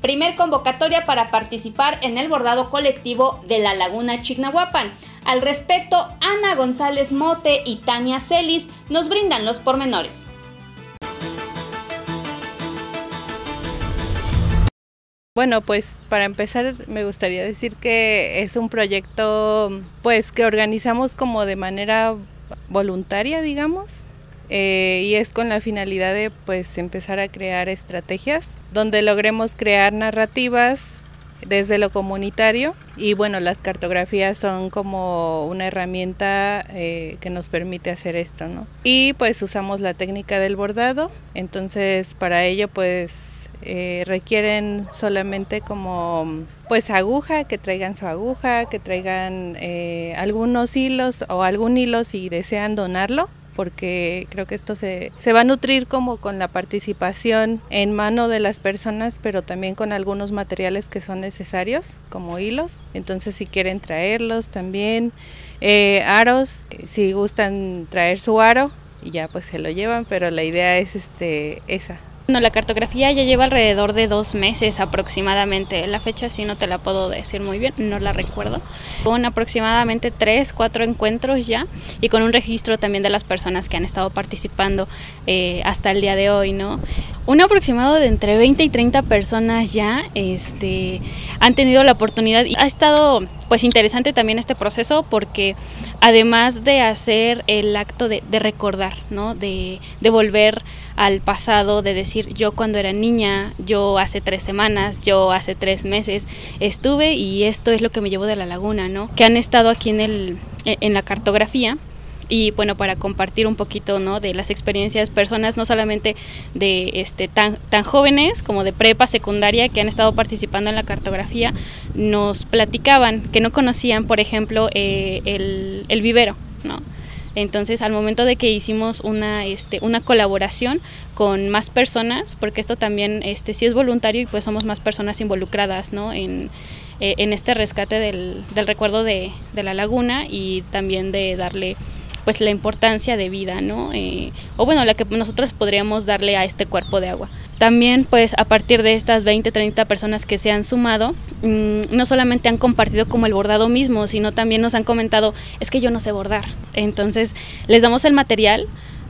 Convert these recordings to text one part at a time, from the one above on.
primer convocatoria para participar en el bordado colectivo de la Laguna Chignahuapan. Al respecto, Ana González Mote y Tania Celis nos brindan los pormenores. Bueno, pues para empezar me gustaría decir que es un proyecto pues que organizamos como de manera voluntaria, digamos, eh, y es con la finalidad de pues empezar a crear estrategias donde logremos crear narrativas desde lo comunitario. Y bueno las cartografías son como una herramienta eh, que nos permite hacer esto no y pues usamos la técnica del bordado. Entonces para ello pues eh, requieren solamente como pues aguja que traigan su aguja que traigan algunos hilos o algún hilo si desean donarlo porque creo que esto se, se va a nutrir como con la participación en mano de las personas, pero también con algunos materiales que son necesarios, como hilos. Entonces, si quieren traerlos también, eh, aros, si gustan traer su aro, y ya pues se lo llevan, pero la idea es este esa, bueno, la cartografía ya lleva alrededor de dos meses aproximadamente. La fecha sí no te la puedo decir muy bien, no la recuerdo. Con aproximadamente tres, cuatro encuentros ya y con un registro también de las personas que han estado participando eh, hasta el día de hoy, ¿no? Un aproximado de entre 20 y 30 personas ya este, han tenido la oportunidad y ha estado pues interesante también este proceso porque además de hacer el acto de, recordar, ¿no? De, volver al pasado, de decir yo cuando era niña, yo hace tres semanas, yo hace tres meses estuve y esto es lo que me llevó de la laguna, ¿no? Que han estado aquí en, el, en la cartografía y bueno para compartir un poquito no de las experiencias personas no solamente de este tan tan jóvenes como de prepa secundaria que han estado participando en la cartografía nos platicaban que no conocían por ejemplo eh, el, el vivero no entonces, al momento de que hicimos una, este, una colaboración con más personas, porque esto también este, sí es voluntario y pues somos más personas involucradas ¿no? en, eh, en este rescate del, del recuerdo de, de la laguna y también de darle pues la importancia de vida, ¿no? Eh, o bueno, la que nosotros podríamos darle a este cuerpo de agua. También pues a partir de estas 20, 30 personas que se han sumado, mm, no solamente han compartido como el bordado mismo, sino también nos han comentado, es que yo no sé bordar. Entonces les damos el material,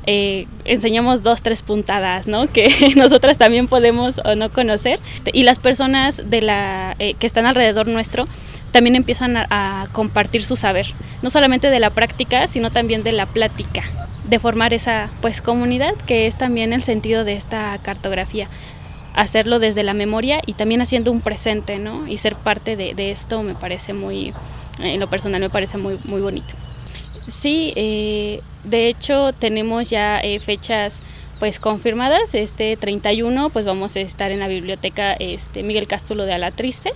eh, enseñamos dos, tres puntadas, ¿no? Que nosotras también podemos o no conocer. Y las personas de la, eh, que están alrededor nuestro también empiezan a, compartir su saber, no solamente de la práctica, sino también de la plática, de formar esa pues comunidad que es también el sentido de esta cartografía hacerlo desde la memoria y también haciendo un presente, ¿no? Y ser parte de, esto me parece muy, en lo personal me parece muy, muy bonito. Sí, eh, de hecho tenemos ya eh, fechas pues confirmadas, este 31 pues vamos a estar en la biblioteca este, Miguel Cástulo de Alatriste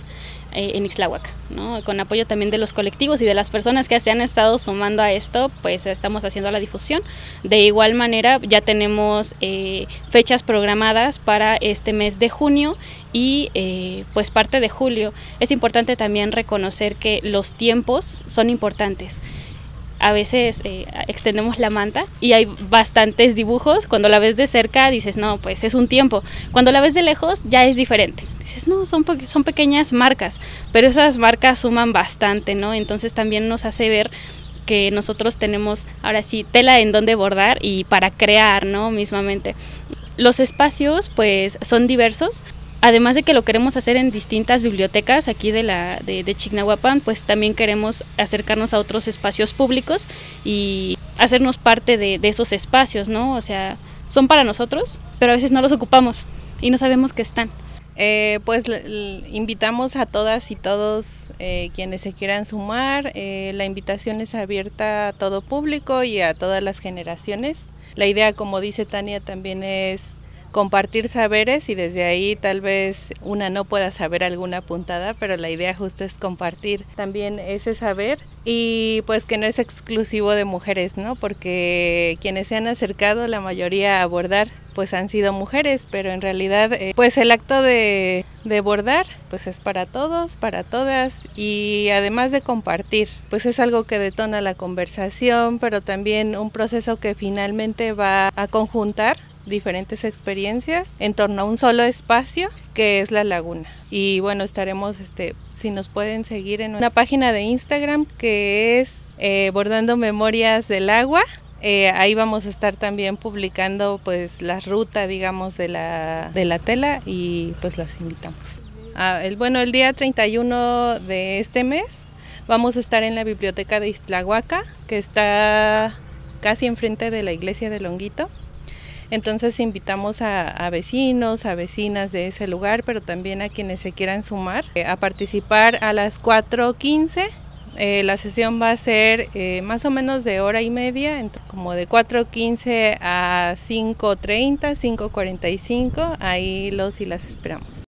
eh, en Ixlahuaca, ¿no? con apoyo también de los colectivos y de las personas que se han estado sumando a esto, pues estamos haciendo la difusión. De igual manera ya tenemos eh, fechas programadas para este mes de junio y eh, pues parte de julio. Es importante también reconocer que los tiempos son importantes a veces eh, extendemos la manta y hay bastantes dibujos. Cuando la ves de cerca dices, no, pues es un tiempo. Cuando la ves de lejos ya es diferente. Dices, no, son, son pequeñas marcas, pero esas marcas suman bastante, ¿no? Entonces también nos hace ver que nosotros tenemos ahora sí tela en donde bordar y para crear, ¿no? Mismamente. Los espacios pues son diversos, además de que lo queremos hacer en distintas bibliotecas aquí de, la, de, de Chignahuapan, pues también queremos acercarnos a otros espacios públicos y hacernos parte de, esos espacios, ¿no? O sea, son para nosotros, pero a veces no los ocupamos y no sabemos que están. Eh, pues invitamos a todas y todos eh, quienes se quieran sumar. Eh, la invitación es abierta a todo público y a todas las generaciones. La idea, como dice Tania, también es compartir saberes y desde ahí tal vez una no pueda saber alguna puntada, pero la idea justo es compartir también ese saber y pues que no es exclusivo de mujeres, ¿no? Porque quienes se han acercado, la mayoría a abordar, pues han sido mujeres, pero en realidad eh, pues el acto de, de bordar pues es para todos, para todas y además de compartir, pues es algo que detona la conversación, pero también un proceso que finalmente va a conjuntar diferentes experiencias en torno a un solo espacio que es la laguna. Y bueno, estaremos, este, si nos pueden seguir en una página de Instagram que es eh, Bordando Memorias del Agua. Eh, ahí vamos a estar también publicando pues la ruta, digamos, de la, de la tela y pues las invitamos. Ah, el, bueno, el día 31 de este mes vamos a estar en la biblioteca de Iztlahuaca, que está casi enfrente de la iglesia de Longuito. Entonces invitamos a, vecinos, a vecinas de ese lugar, pero también a quienes se quieran sumar eh, a participar a las 4.15. Eh, la sesión va a ser eh, más o menos de hora y media, como de 4.15 a 5.30, 5.45. Ahí los y las esperamos.